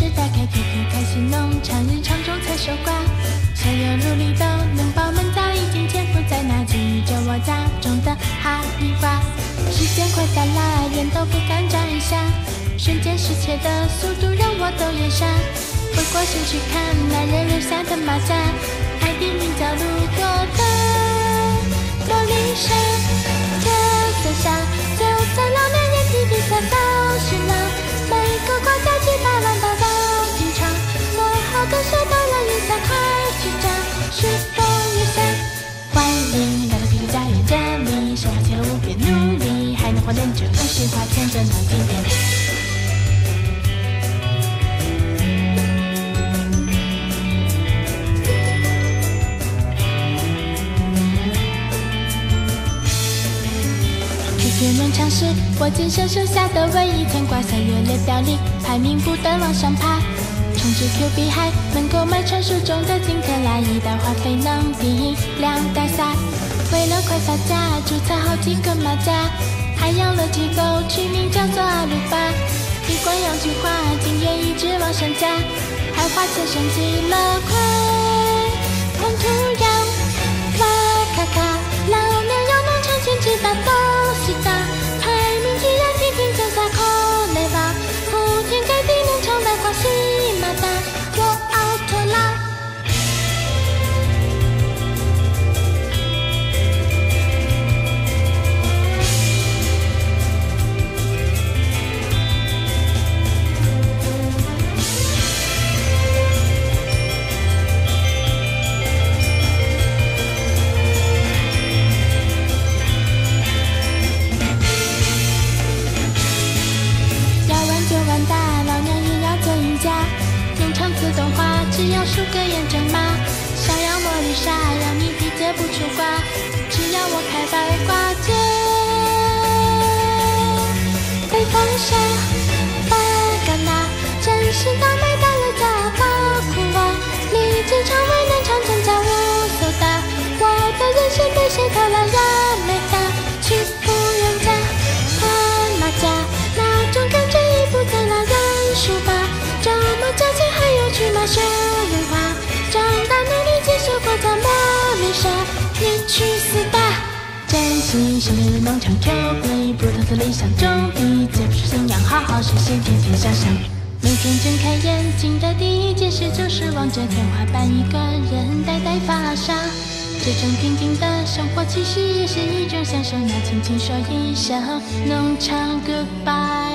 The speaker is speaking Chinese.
时打开 QQ 开心农场，日常中采收瓜，所有努力都能饱满，早已经潜伏在那记着我家中的哈密瓜。时间快到了，眼都不敢眨一下，瞬间失窃的速度让我都眼傻。回过神去看那人留下的马甲，爱的名叫路过的茉莉沙，力，还能活点久，用心花钱赚到今天。QQ 农场是我今生剩下的唯一牵挂，在月列表里排名不断往上爬。充值 Q 币还能购买传说中的金克拉，一袋花费能抵两袋撒。为了快发家，注册好几个马甲，还养了几狗，取名叫做阿鲁巴。一罐养菊花，今夜一直往上加，还花钱升级了快看土壤。哇咔咔，老娘要弄成全职打斗只要输个验证码。想要茉莉沙，让你理解不出瓜。只要我开白瓜界，北风沙，巴嘎啦，真是大还有去马学文化，长大努力接受国家茉莉沙，你去死吧！珍惜身边的农场 Q 币，不同的理想种地，接不住信仰，好好学习，天天向上。每天睁开眼睛的第一件事就是望着天花板，一个人呆呆发傻。这种平静的生活其实也是一种享受，那轻轻说一声农场 goodbye。